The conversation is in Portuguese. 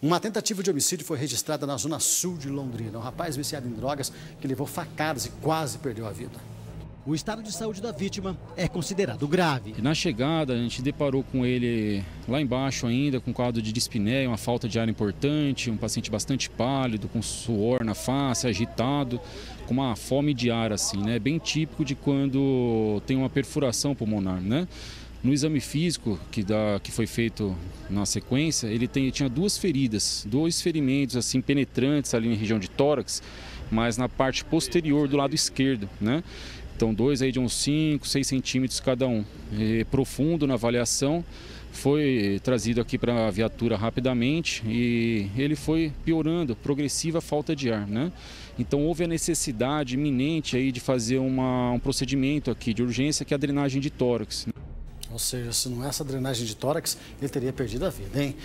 Uma tentativa de homicídio foi registrada na zona sul de Londrina. Um rapaz viciado em drogas que levou facadas e quase perdeu a vida. O estado de saúde da vítima é considerado grave. Na chegada, a gente deparou com ele lá embaixo ainda, com quadro de dispneia, uma falta de ar importante, um paciente bastante pálido, com suor na face, agitado, com uma fome de ar assim, né? Bem típico de quando tem uma perfuração pulmonar, né? No exame físico que, dá, que foi feito na sequência, ele tem, tinha duas feridas, dois ferimentos assim penetrantes ali na região de tórax, mas na parte posterior do lado esquerdo, né? Então, dois aí de uns 5, 6 centímetros cada um. E profundo na avaliação, foi trazido aqui para a viatura rapidamente e ele foi piorando, progressiva falta de ar, né? Então houve a necessidade iminente aí de fazer uma, um procedimento aqui de urgência que é a drenagem de tórax. Ou seja, se não é essa drenagem de tórax, ele teria perdido a vida, hein?